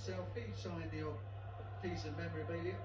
yourself. He signed odd piece of memorabilia.